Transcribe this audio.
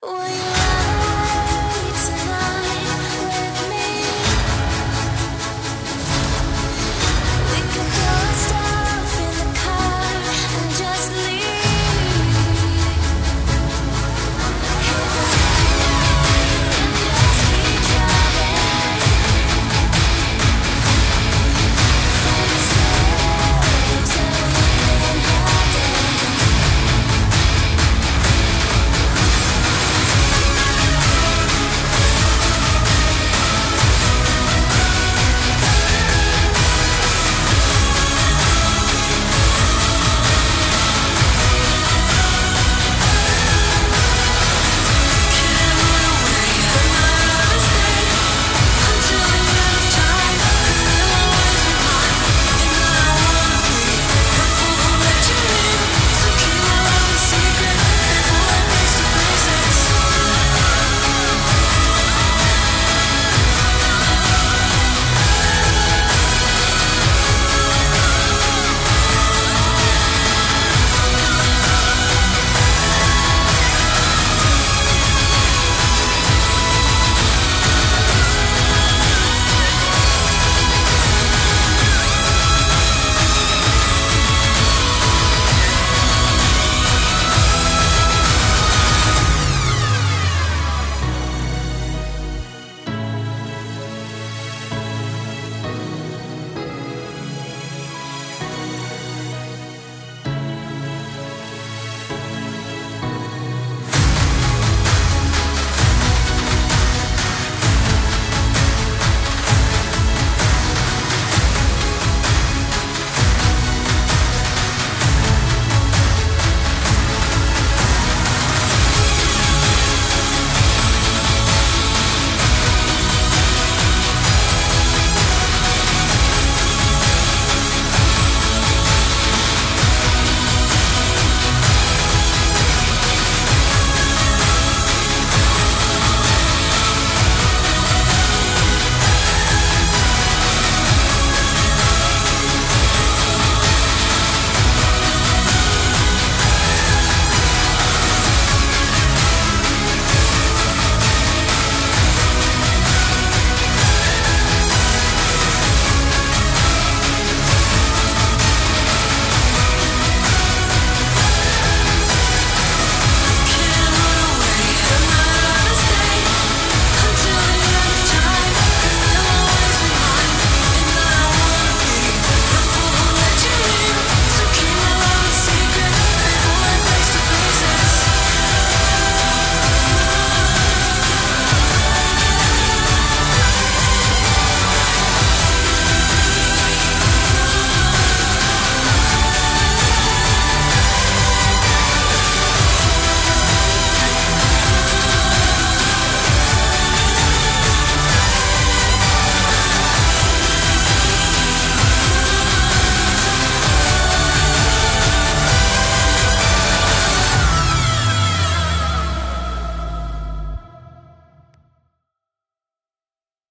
我。